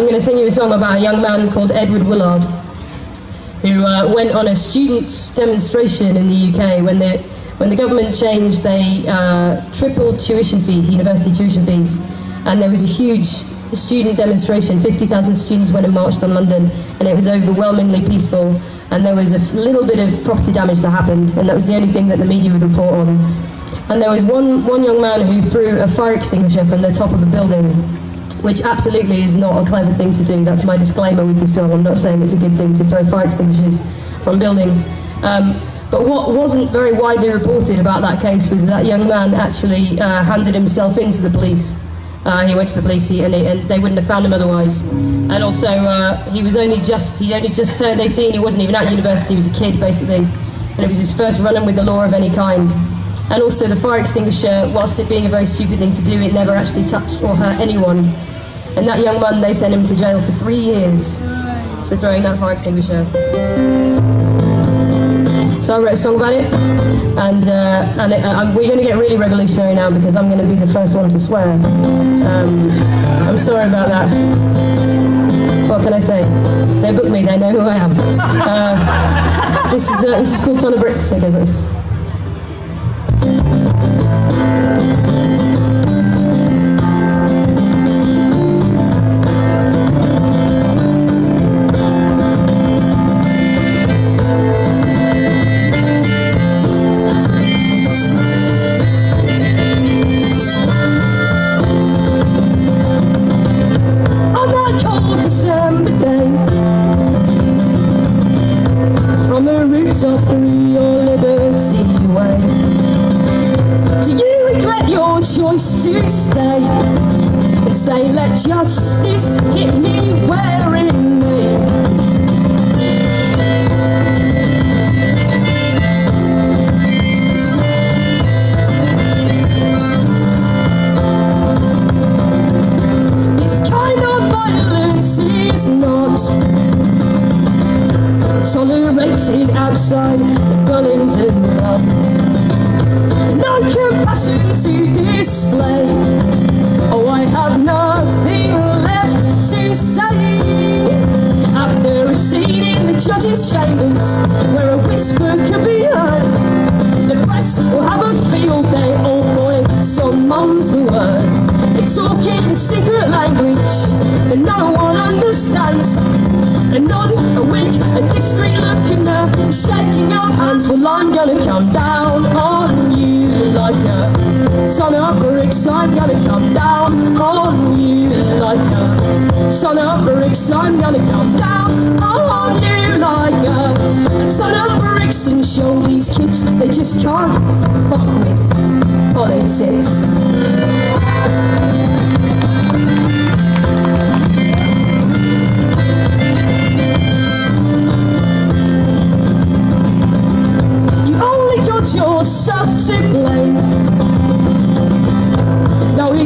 I'm going to sing you a song about a young man called Edward Woollard, who uh, went on a student demonstration in the UK when the when the government changed. They uh, tripled tuition fees, university tuition fees, and there was a huge student demonstration. 50,000 students went and marched on London, and it was overwhelmingly peaceful. And there was a little bit of property damage that happened, and that was the only thing that the media would report on. And there was one, one young man who threw a fire extinguisher from the top of a building which absolutely is not a clever thing to do. That's my disclaimer with this song. I'm not saying it's a good thing to throw fire extinguishers from buildings. Um, but what wasn't very widely reported about that case was that young man actually uh, handed himself into the police. Uh, he went to the police and, he, and, they wouldn't have found him otherwise. And also, uh, he was only just he only just turned 18. He wasn't even at university. He was a kid basically, and it was his first run-in with the law of any kind. And also, the fire extinguisher, whilst it being a very stupid thing to do, it never actually touched or hurt anyone. And that young man, they sent him to jail for three years for throwing that fire extinguisher. So I wrote a song about it, and uh, and it, uh, we're going to get really revolutionary now because I'm going to be the first one to swear. Um, I'm sorry about that. What can I say? They booked me. They know who I am. Uh, this is uh, this is called Ton of Bricks. I guess Thank you. place to stay and say let justice hit me where it may This kind of violence is not Tolerated outside the Bullingdon Club not your to display Oh, I have nothing left to say. After receding the judge's chambers Where a whisper could be heard The press will have a field day, oh boy, so mum's the word. It's all talking a secret language that no one understands. A nod, a wink, a discreet look in the shaking of hands Well, I'm gonna come down on Son of a brick, I'm gonna come down on you like a Son of a brick, I'm gonna come down on you like a Son of a bricks and show these kids they just can't fuck with politics.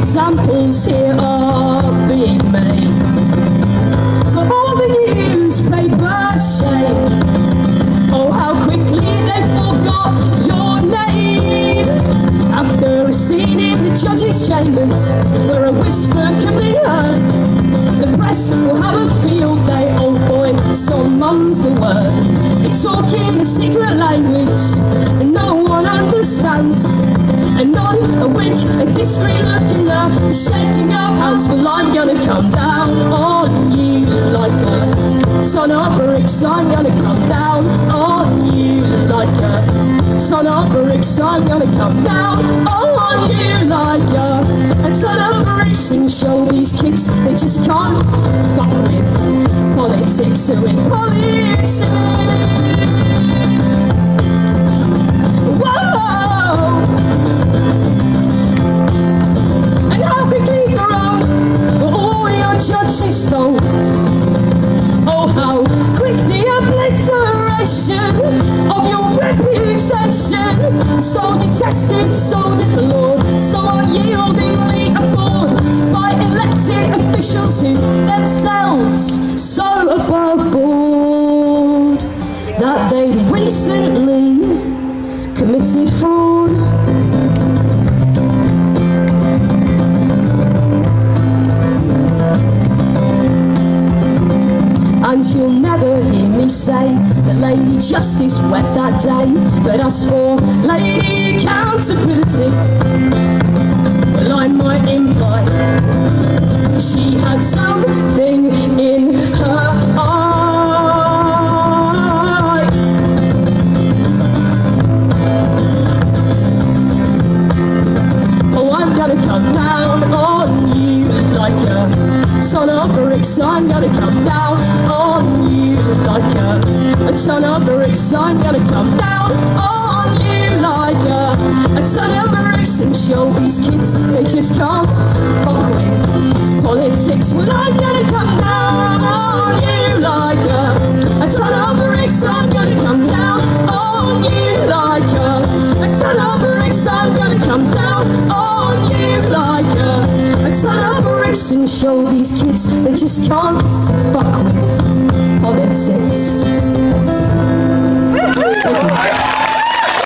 examples here are being made. For all the newspapers. paper oh how quickly they forgot your name. After a scene in the judge's chambers, where a whisper can be heard, the press will have a field day, oh boy, so mum's the word. It's talking a secret language, and no one understands a nun, a witch, a discreet-looking now, shaking our hands, well I'm gonna come down on you like a son of bricks. I'm gonna come down on you like a son of bricks. I'm gonna come down on you like a, a ton of bricks. and show these kids they just can't fuck with politics, so with politics. Section So detested, so deplored. So unyieldingly abhorred by elected officials who themselves so above board that they recently committed fraud. And you'll never hear me say that Lady Justice wept that day. But as for Lady Accountability, well, I might imply she had something in her eye. Oh, I'm gonna come down on you like a ton of bricks. I'm gonna come down bricks. I'm gonna come down on you like a, a ton of bricks and show these kids they just can't fuck with politics. Well, I'm gonna come down on you like a, a ton of bricks. I'm gonna come down on you like a, a ton of bricks. I'm gonna come down on you like a, a ton of bricks and show these kids they just can't fuck with politics.